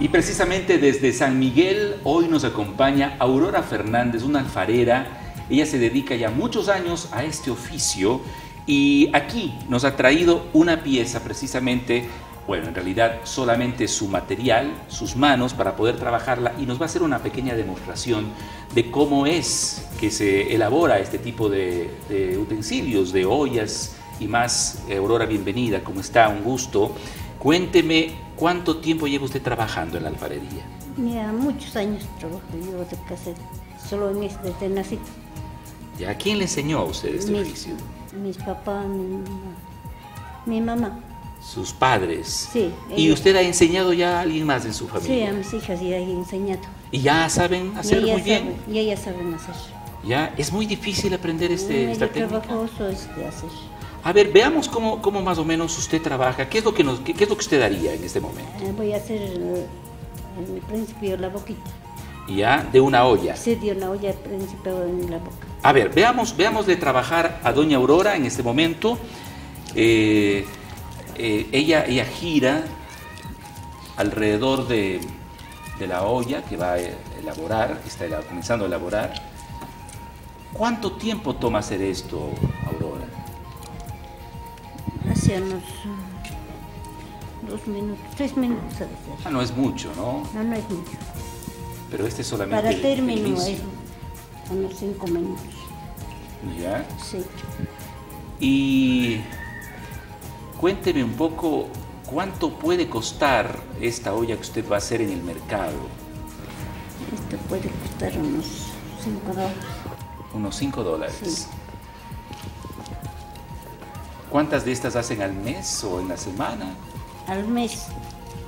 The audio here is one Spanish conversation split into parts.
Y precisamente desde San Miguel hoy nos acompaña Aurora Fernández, una alfarera. Ella se dedica ya muchos años a este oficio y aquí nos ha traído una pieza precisamente, bueno, en realidad solamente su material, sus manos para poder trabajarla y nos va a hacer una pequeña demostración de cómo es que se elabora este tipo de, utensilios, de ollas y más. Aurora, bienvenida, ¿cómo está? Un gusto. Cuénteme ¿Cuánto tiempo lleva usted trabajando en la alfarería? Mira, muchos años trabajo yo de casa, solo en este, desde nací. ¿Ya quién le enseñó a usted este mis, oficio? Mis papás, mi mamá. Mi mamá. ¿Sus padres? Sí. ¿Y ellos- usted ha enseñado ya a alguien más en su Sí, familia? a mis hijas ya he enseñado. ¿Y ya saben Y hacer muy bien? saben, y ellas saben hacer. ¿Ya? Es muy difícil aprender este, esta técnica. trabajoso es de hacer. A ver, veamos cómo, cómo más o menos usted trabaja. ¿Qué es lo que, nos, qué, qué es lo que usted haría en este momento? Eh, Voy a hacer eh, en principio la boquita. ¿Ya? De una olla. Se dio una olla al principio en la boca. A ver, veamos, veamos de trabajar a Doña Aurora en este momento. Eh, eh, ella, ella gira alrededor de, de la olla que va a elaborar, que está comenzando a elaborar. ¿Cuánto tiempo toma hacer esto, Aurora? Unos eh, dos minutos, tres minutos a hacer. Ah, no es mucho, ¿no? No, no es mucho. Pero este es solamente Para el- término es unos cinco minutos. ¿ya? Sí. Y cuénteme un poco cuánto puede costar esta olla que usted va a hacer en el mercado. Esto puede costar unos cinco dólares. Unos 5 dólares. Sí. ¿Cuántas de estas hacen al mes o en la semana? Al mes,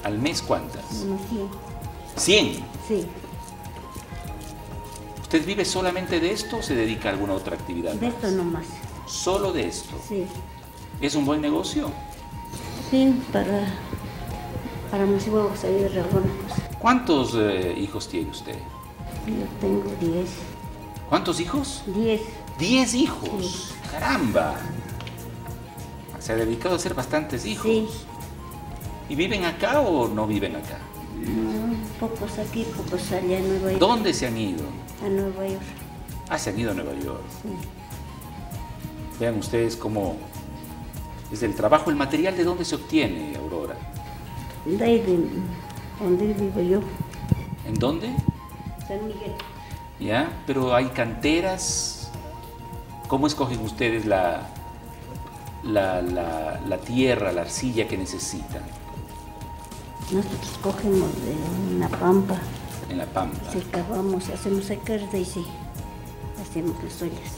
¿Al mes cuántas? unos 100. 100. Sí. ¿Usted vive solamente de esto o se dedica a alguna otra actividad? De más? esto nomás. Solo de esto. Sí. ¿Es un buen negocio? Sí, para, para mis huevos salir alguna cosa. ¿Cuántos eh, hijos tiene usted? Yo tengo 10. ¿Cuántos hijos? 10. 10 hijos. Sí. ¡Caramba! Se ha dedicado a hacer bastantes hijos. Sí. ¿Y viven acá o no viven acá? Mm, pocos aquí, pocos allá en Nueva York. ¿Dónde se han ido? A Nueva York. Ah, se han ido a Nueva York. Sí. Vean ustedes cómo desde el trabajo, el material de dónde se obtiene, Aurora. De ahí de donde vivo yo, ¿En dónde? San Miguel. ¿Ya? Pero hay canteras. ¿Cómo escogen ustedes la, la, la- la tierra, la arcilla que necesitan Nosotros cogemos de una pampa, en la pampa? si cavamos, hacemos de ahí sí, hacemos las ollas.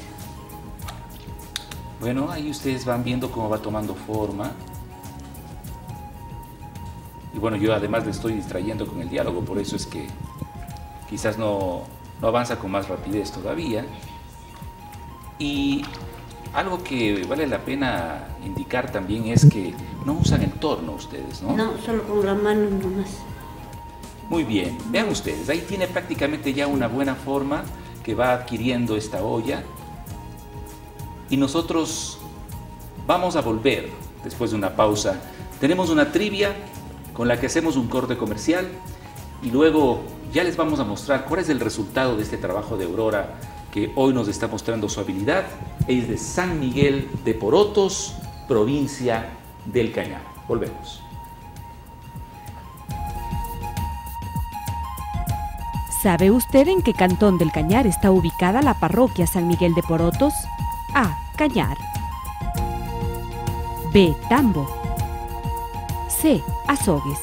Bueno, ahí ustedes van viendo cómo va tomando forma. Y bueno, yo además le estoy distrayendo con el diálogo, por eso es que quizás no, no avanza con más rapidez todavía. Y algo que vale la pena indicar también es que no usan el torno ustedes, ¿no? No, solo con la mano nomás. Muy bien, vean ustedes, ahí tiene prácticamente ya una buena forma que va adquiriendo esta olla. Y nosotros vamos a volver después de una pausa. Tenemos una trivia con la que hacemos un corte comercial y luego ya les vamos a mostrar cuál es el resultado de este trabajo de Aurora que hoy nos está mostrando su habilidad. Es de San Miguel de Porotos, provincia del Cañar. Volvemos. ¿Sabe usted en qué cantón del Cañar está ubicada la parroquia San Miguel de Porotos? A. Cañar. B. Tambo. C. Azogues.